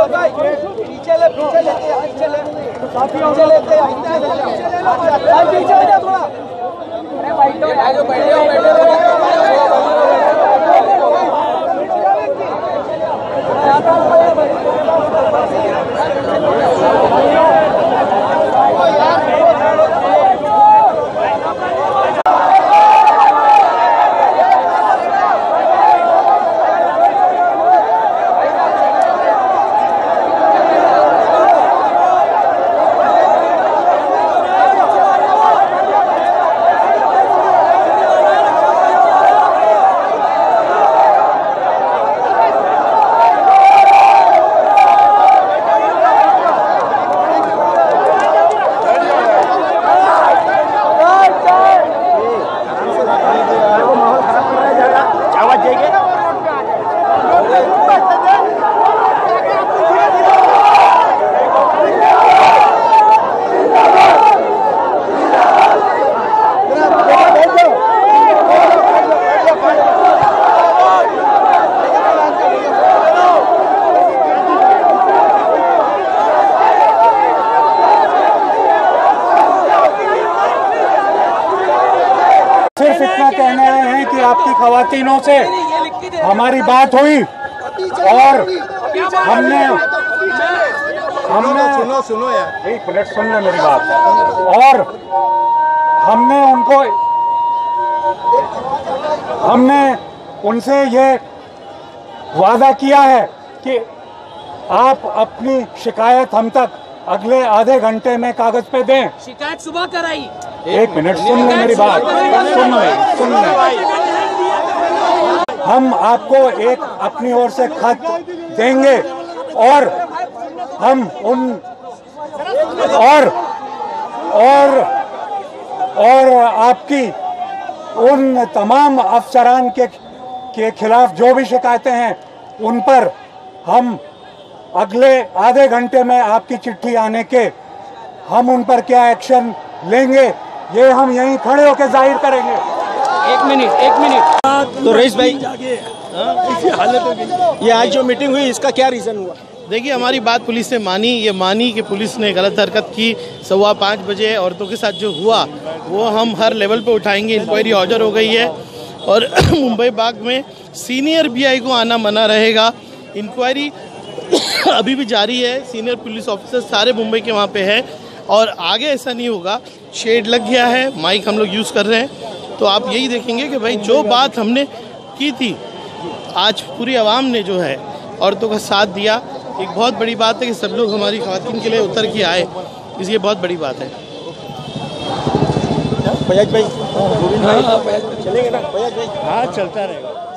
पीछे ले पीछे लेते हैं पीछे ले पीछे लेते हैं पीछे ले लो थोड़ा अरे बैठो बैठो सिर्फ़ इतना कहने आए हैं कि आपकी खवातीनों से। हमारी बात हुई और हमने हमने सुनो सुनो यार। एक मिनट सुन ले मेरी बात। और हमने उनको हमने उनसे ये वादा किया है कि आप अपनी शिकायत हम तक अगले आधे घंटे में कागज़ पे दें। शिकायत सुबह कराई। एक मिनट सुन लो मेरी बात। सुन ले सुन ले। हम आपको एक अपनी ओर से खत देंगे और हम उन और और और आपकी उन तमाम अफसरान के के खिलाफ जो भी शिकायतें हैं, उन पर हम अगले आधे घंटे में आपकी चिट्ठी आने के, हम उन पर क्या एक्शन लेंगे, ये हम यहीं खड़े होकर ज़ाहिर करेंगे। एक मिनट एक मिनट। तो रईस भाई ये आज जो मीटिंग हुई इसका क्या रीजन हुआ? देखिए हमारी बात पुलिस ने मानी ये मानी कि पुलिस ने गलत हरकत की। सवा पाँच बजे औरतों के साथ जो हुआ वो हम हर लेवल पे उठाएँगे। इंक्वायरी ऑर्डर हो गई है। और मुंबई बाग में सीनियर बीआई को आना मना रहेगा। इंक्वायरी अभी भी जारी है। सीनियर पुलिस ऑफिसर सारे मुंबई के वहाँ पे है। और आगे ऐसा नहीं होगा। शेड लग गया है। माइक हम लोग यूज़ कर रहे हैं। तो आप यही देखेंगे कि भाई जो बात हमने की थी आज पूरी आवाम ने जो है औरतों का साथ दिया। एक बहुत बड़ी बात है कि सब लोग हमारी खातन के लिए उतर के आए इसलिए बहुत बड़ी बात है। बजाज भाई चलेंगे ना? बजाज भाई हाँ चलता रहेगा।